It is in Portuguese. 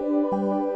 Música